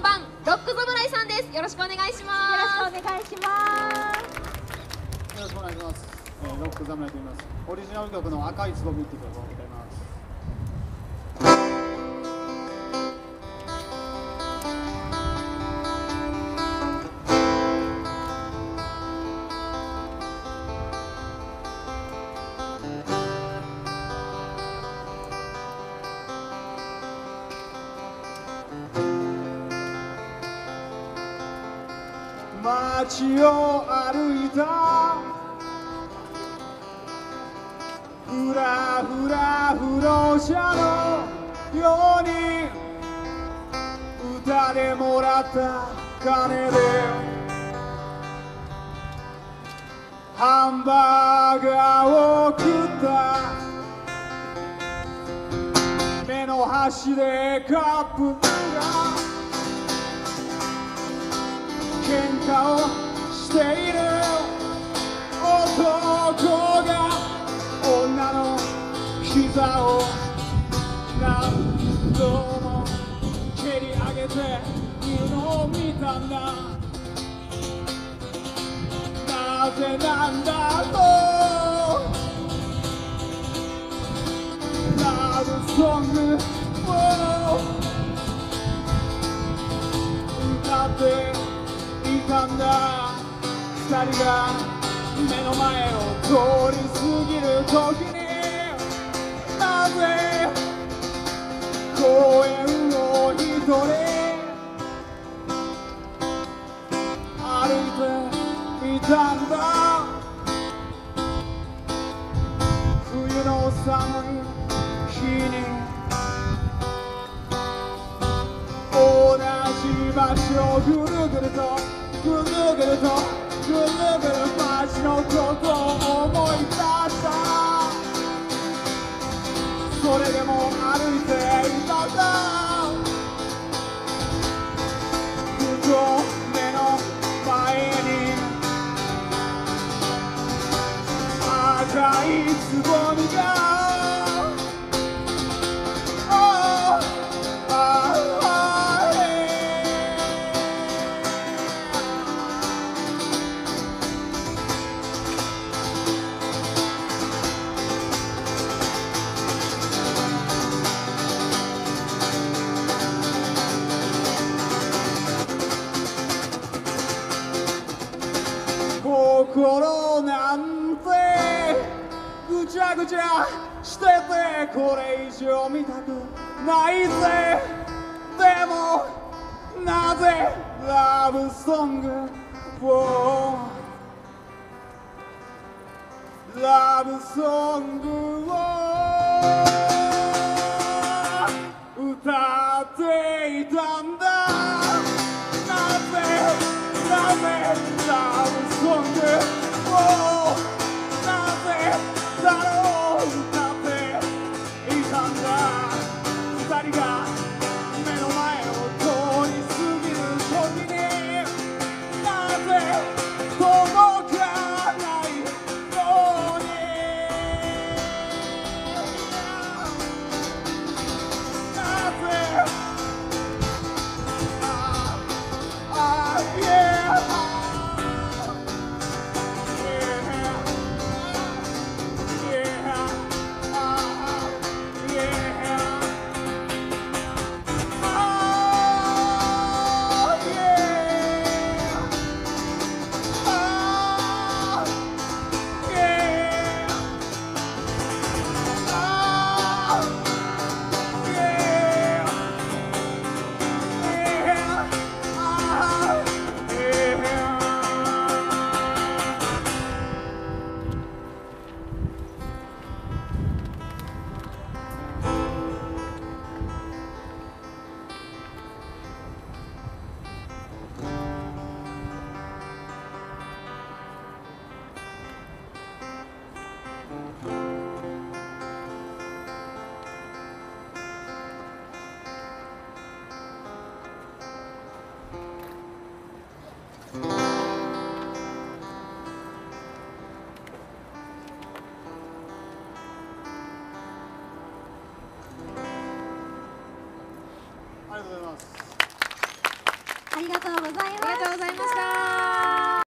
4番ロック侍さんです。よろしくお願いします。よろしくお願いします。よろしくお願いします、えー、ロック侍と言います。オリジナル曲の赤いつぼみっていう曲を歌います街を歩いた。ふらふら不老者のように歌でもらった金で。ハンバーガーを食った。目の端でカップが。喧嘩をしている男が女の膝を何度も蹴り上げているのを見たんだなぜなんだろうラブソングを歌ってたんだ二人が目の前を通り過ぎる時になぜ公園を一人歩いていたんだ？冬の寒い日に同じ場所をぐるぐるとぐるぐるとぐるぐる街のことを思い出した。それでも歩いていたんだふと目の前に。赤いつぼみが。ちゃぐちゃしててこれ以上見たくないぜでもなぜラブソングをラブソングを歌っていたんありがとうございます。ありがとうございました